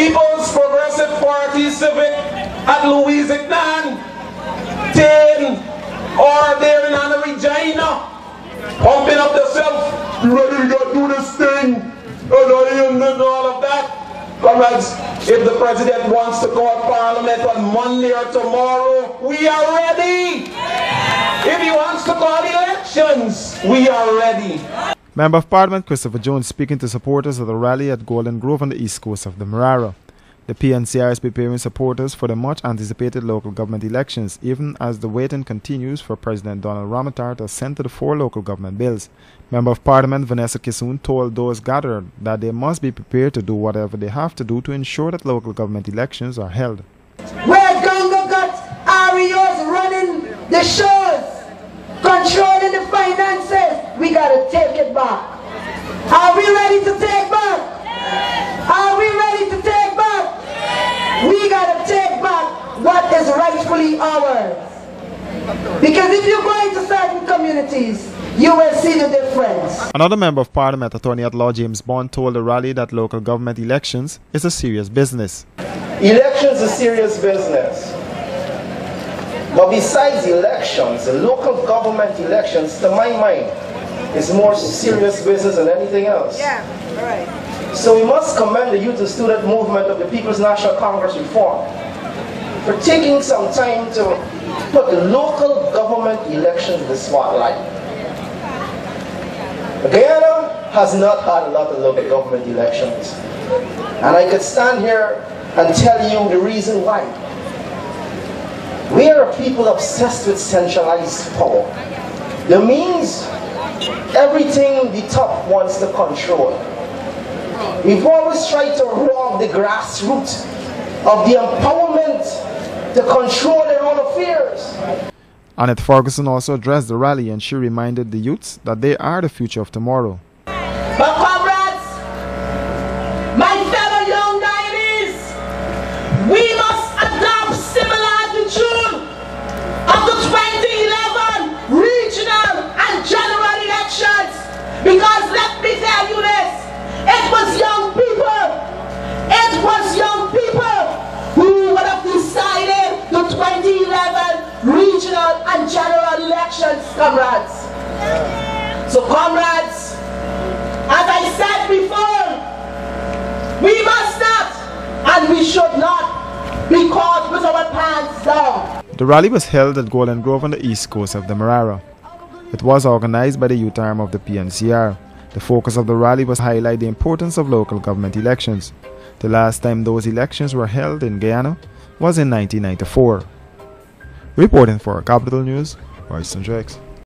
People's Progressive Party Civic at Louise Ignan, Tain, or there in Anna Regina, pumping up themselves, ready to go do this thing, and I am and all of that. Comrades, if the president wants to call parliament on Monday or tomorrow, we are ready. If he wants to call elections, we are ready. Member of Parliament Christopher Jones speaking to supporters of the rally at Golden Grove on the east coast of Demerara. The PNCR is preparing supporters for the much anticipated local government elections, even as the waiting continues for President Donald Ramotar to assent the four local government bills. Member of Parliament Vanessa Kissoon told those gathered that they must be prepared to do whatever they have to do to ensure that local government elections are held. Where Ganga got REOs running the shows, controlling the finances, we gotta take it back. Are we ready to take back? Are we ready to take back? We gotta take back what is rightfully ours. Because if you go into certain communities, you will see the difference. Another member of parliament, attorney at law James Bond, told the rally that local government elections is a serious business. Elections is serious business. But besides elections, local government elections, to my mind, is more serious business than anything else. Yeah, all right. So we must commend the youth and student movement of the People's National Congress Reform for taking some time to put the local government elections in the spotlight. Guyana has not had a lot of local government elections. And I could stand here and tell you the reason why. We are a people obsessed with centralized power. That means everything the top wants to control. We've always tried to rob the grassroots of the empowerment to control their own affairs. Annette Ferguson also addressed the rally and she reminded the youths that they are the future of tomorrow. But 2011 regional and general elections, comrades. So comrades, as I said before, we must not and we should not be caught with our pants down. The rally was held at Golden Grove on the east coast of Demerara. It was organized by the youth arm of the PNCR. The focus of the rally was to highlight the importance of local government elections. The last time those elections were held in Guyana was in 1994. Reporting for Capitol News, Royston Drakes.